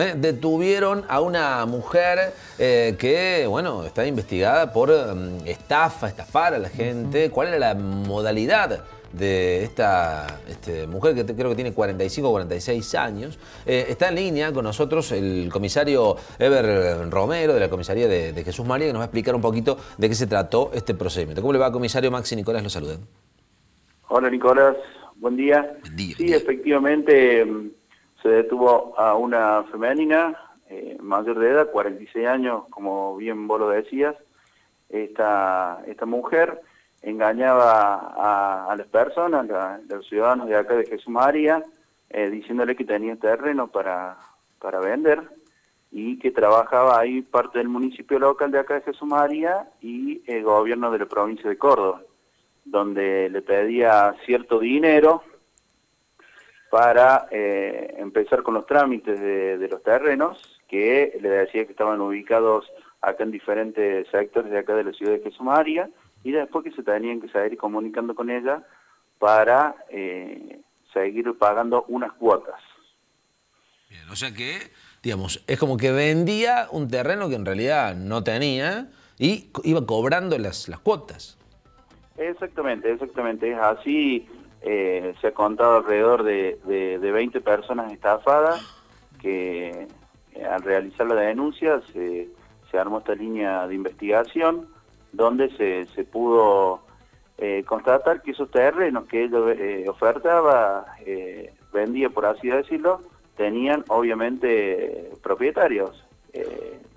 ¿eh? detuvieron a una mujer eh, que, bueno, está investigada por mm, estafa, estafar a la gente. ¿Cuál era la modalidad? de esta este, mujer que creo que tiene 45 o 46 años. Eh, está en línea con nosotros el comisario Ever Romero de la comisaría de, Jesús María que nos va a explicar un poquito de qué se trató este procedimiento. ¿Cómo le va, comisario Maxi Nicolás? Lo saludan. Hola, Nicolás. Buen día. sí, efectivamente mm, se detuvo a una femenina eh, mayor de edad, 46 años, como bien vos lo decías. Esta, esta mujer engañaba a, las personas, a, los ciudadanos de acá de Jesús María, eh, diciéndole que tenía terreno para, para vender y que trabajaba ahí parte del municipio local de acá de Jesús María y el gobierno de la provincia de Córdoba, donde le pedía cierto dinero para eh, empezar con los trámites de, de los terrenos, que le decía que estaban ubicados acá en diferentes sectores de acá de la ciudad de Jesús María, y después que se tenían que seguir comunicando con ella para eh, seguir pagando unas cuotas. Bien, o sea que, digamos, es como que vendía un terreno que en realidad no tenía y iba cobrando las, las cuotas. Exactamente, exactamente, es así. Eh, se ha contado alrededor de, de, 20 personas estafadas que eh, al realizar la denuncia se, armó esta línea de investigación donde se, pudo eh, constatar que esos terrenos que ella eh, ofertaba, vendía por así decirlo, tenían obviamente propietarios,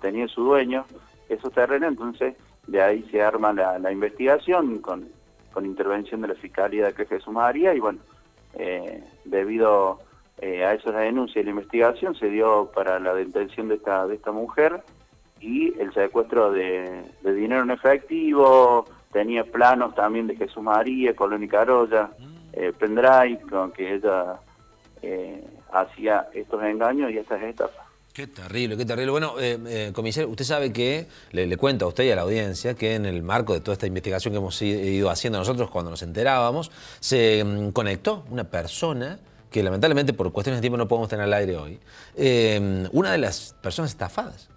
tenían su dueño esos terrenos, entonces de ahí se arma la, investigación con, con, intervención de la Fiscalía de Jesús María y bueno, debido a esa denuncia y la investigación se dio para la detención de esta, de esta mujer y el secuestro de, dinero en efectivo, tenía planos también de Jesús María, Colón y Carolla, mm. eh, pendrive, con que ella eh, hacía estos engaños y estas estafas. Qué terrible, qué terrible. Bueno, eh, eh, comisario, usted sabe que, le, cuento a usted y a la audiencia, que en el marco de toda esta investigación que hemos ido haciendo nosotros cuando nos enterábamos, se mm, conectó una persona que lamentablemente por cuestiones de tiempo no podemos tener al aire hoy, una de las personas estafadas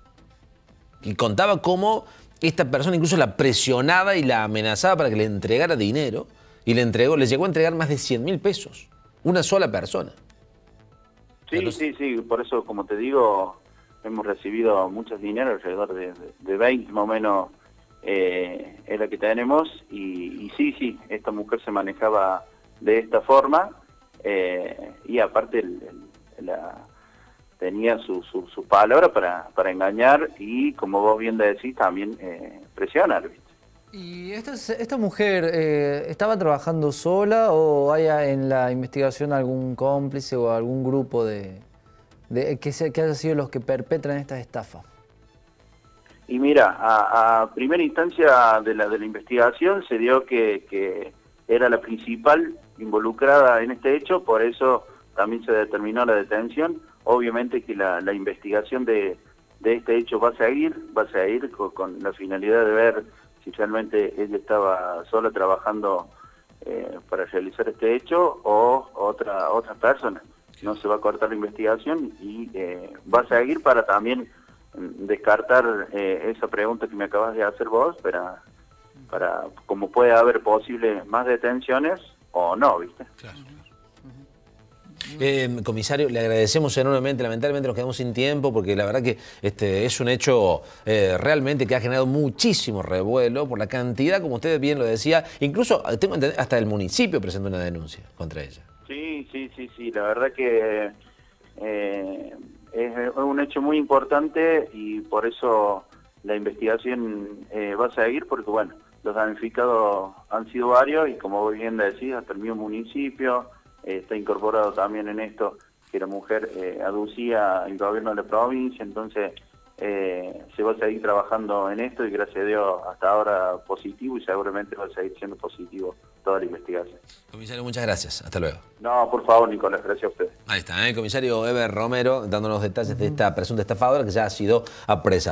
y contaba cómo esta persona incluso la presionaba y la amenazaba para que le entregara dinero y le entregó, le llegó a entregar más de 100 mil pesos, una sola persona. Sí, sí, sí, por eso como te digo, hemos recibido muchos dinero, alrededor de, de, 20 más o menos eh, es la que tenemos y, sí, sí, esta mujer se manejaba de esta forma eh, y aparte la tenía su, su, palabra para, para, engañar y, como vos bien decís, también eh, presionar. ¿Y esta, esta mujer eh, estaba trabajando sola o hay en la investigación algún cómplice o algún grupo de, de que, que haya sido los que perpetran estas estafas? Y mira, a, primera instancia de la, de la investigación se dio que, que era la principal involucrada en este hecho, por eso también se determinó la detención Obviamente que la, investigación de, este hecho va a seguir, va a seguir con, la finalidad de ver si realmente ella estaba sola trabajando eh, para realizar este hecho o otra otra persona. No se va a cortar la investigación y eh, va a seguir para también mm, descartar eh, esa pregunta que me acabas de hacer vos, para, para como puede haber posibles más detenciones o no, ¿viste? Eh, comisario, le agradecemos enormemente, lamentablemente nos quedamos sin tiempo porque la verdad que este, es un hecho eh, realmente que ha generado muchísimo revuelo por la cantidad, como usted bien lo decía, incluso tengo hasta el municipio presentó una denuncia contra ella. Sí, sí, sí, sí, la verdad que eh, es un hecho muy importante y por eso la investigación va a seguir porque bueno, los damnificados han sido varios y como bien decís, hasta el mismo municipio, eh, está incorporado también en esto que la mujer eh, aducía el gobierno de la provincia, entonces eh, se va a seguir trabajando en esto y gracias a Dios hasta ahora positivo y seguramente va a seguir siendo positivo toda la investigación. Comisario, muchas gracias. Hasta luego. No, por favor, Nicolás, gracias a usted. Ahí está, el comisario Eber Romero dándonos detalles de esta presunta estafadora que ya ha sido apresada.